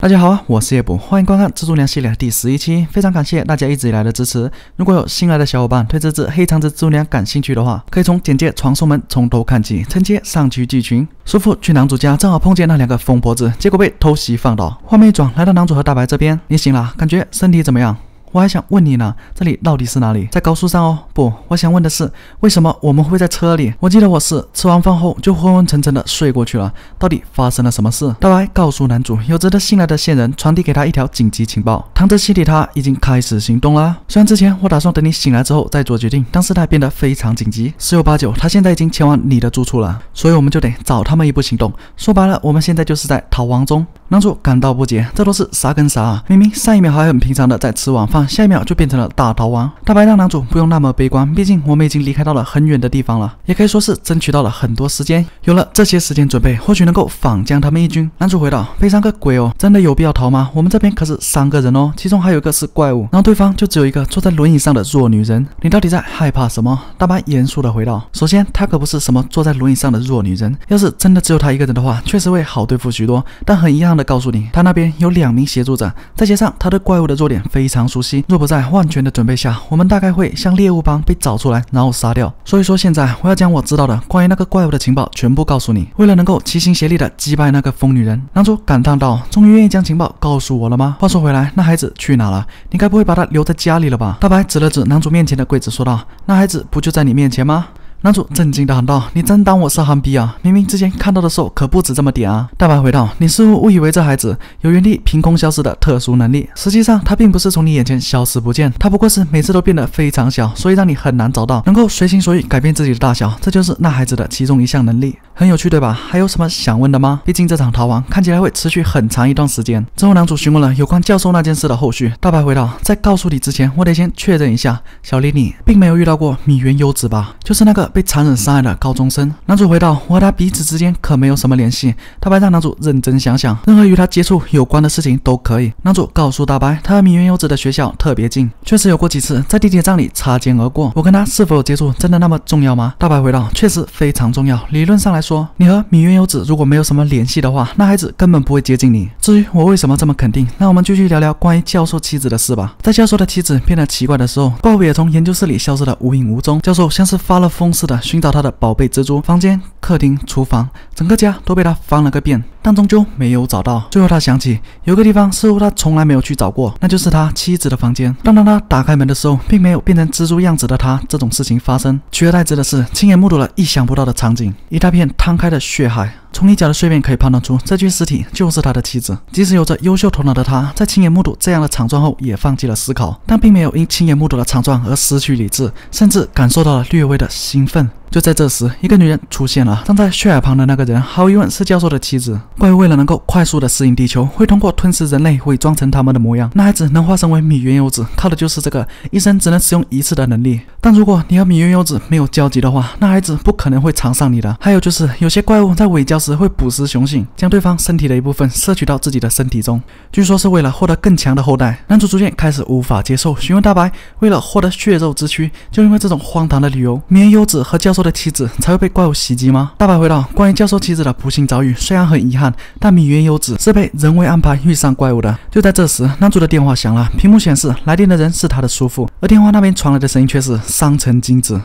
大家好啊，我是叶补，欢迎观看蜘蛛娘系列第十一期。非常感谢大家一直以来的支持。如果有新来的小伙伴对这只黑长直蜘蛛娘感兴趣的话，可以从简介传送门从头看起，承接上去剧群。叔父去男主家，正好碰见那两个疯婆子，结果被偷袭放倒。画面一转，来到男主和大白这边，你醒了，感觉身体怎么样？我还想问你呢，这里到底是哪里？在高速上哦。不，我想问的是，为什么我们会在车里？我记得我是吃完饭后就昏昏沉沉的睡过去了。到底发生了什么事？大白告诉男主，有值得信赖的线人传递给他一条紧急情报，唐泽西里他已经开始行动了。虽然之前我打算等你醒来之后再做决定，但事态变得非常紧急，十有八九他现在已经前往你的住处了，所以我们就得早他们一步行动。说白了，我们现在就是在逃亡中。男主感到不解，这都是啥跟啥啊？明明上一秒还很平常的在吃晚饭，下一秒就变成了大逃亡。大白让男主不用那么悲观，毕竟我们已经离开到了很远的地方了，也可以说是争取到了很多时间。有了这些时间准备，或许能够反将他们一军。男主回道：“悲伤个鬼哦，真的有必要逃吗？我们这边可是三个人哦，其中还有一个是怪物，然后对方就只有一个坐在轮椅上的弱女人。你到底在害怕什么？”大白严肃的回道：“首先，她可不是什么坐在轮椅上的弱女人，要是真的只有她一个人的话，确实会好对付许多。但很遗憾的告诉你，她那边。”有两名协助者，再加上他对怪物的弱点非常熟悉，若不在万全的准备下，我们大概会像猎物般被找出来，然后杀掉。所以说，现在我要将我知道的关于那个怪物的情报全部告诉你，为了能够齐心协力的击败那个疯女人。男主感叹道：“终于愿意将情报告诉我了吗？”话说回来，那孩子去哪了？你该不会把他留在家里了吧？大白指了指男主面前的柜子，说道：“那孩子不就在你面前吗？”男主震惊的喊道：“你真当我是憨逼啊？明明之前看到的时候可不止这么点啊！”大白回道：“你似乎误以为这孩子有原地凭空消失的特殊能力，实际上他并不是从你眼前消失不见，他不过是每次都变得非常小，所以让你很难找到，能够随心所欲改变自己的大小，这就是那孩子的其中一项能力。很有趣，对吧？还有什么想问的吗？毕竟这场逃亡看起来会持续很长一段时间。”之后，男主询问了有关教授那件事的后续。大白回道：“在告诉你之前，我得先确认一下，小丽你并没有遇到过米原优子吧？就是那个被残忍杀害的。”高中生男主回到：“我和他彼此之间可没有什么联系。”大白让男主认真想想，任何与他接触有关的事情都可以。男主告诉大白，他和米原优子的学校特别近，确实有过几次在地铁站里擦肩而过。我跟他是否有接触，真的那么重要吗？大白回道：“确实非常重要。理论上来说，你和米原优子如果没有什么联系的话，那孩子根本不会接近你。至于我为什么这么肯定，那我们继续聊聊关于教授妻子的事吧。在教授的妻子变得奇怪的时候，怪物也从研究室里消失得无影无踪。教授像是发了疯似的寻找他的。宝贝蜘蛛房间、客厅、厨房，整个家都被他翻了个遍，但终究没有找到。最后他想起有个地方似乎他从来没有去找过，那就是他妻子的房间。但当他打开门的时候，并没有变成蜘蛛样子的他。这种事情发生，取而代之的是亲眼目睹了意想不到的场景：一大片摊开的血海。从一角的碎片可以判断出，这具尸体就是他的妻子。即使有着优秀头脑的他，在亲眼目睹这样的惨状后，也放弃了思考，但并没有因亲眼目睹了惨状而失去理智，甚至感受到了略微的兴奋。就在这时，一个女人出现了。站在血海旁的那个人，毫无疑问是教授的妻子。怪物为了能够快速的适应地球，会通过吞噬人类伪装成他们的模样。那孩子能化身为米原优子，靠的就是这个一生只能使用一次的能力。但如果你和米原优子没有交集的话，那孩子不可能会缠上你的。还有就是，有些怪物在伪交时会捕食雄性，将对方身体的一部分摄取到自己的身体中，据说是为了获得更强的后代。男主逐渐开始无法接受，询问大白，为了获得血肉之躯，就因为这种荒唐的理由，米原优子和教授。的妻子才会被怪物袭击吗？大白回道：“关于教授妻子的不幸遭遇，虽然很遗憾，但米原优子是被人为安排遇上怪物的。”就在这时，男主的电话响了，屏幕显示来电的人是他的叔父，而电话那边传来的声音却是商城金子。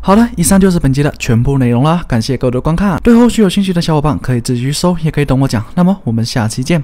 好了，以上就是本集的全部内容了，感谢各位的观看。对后续有兴趣的小伙伴可以自己去搜，也可以等我讲。那么我们下期见。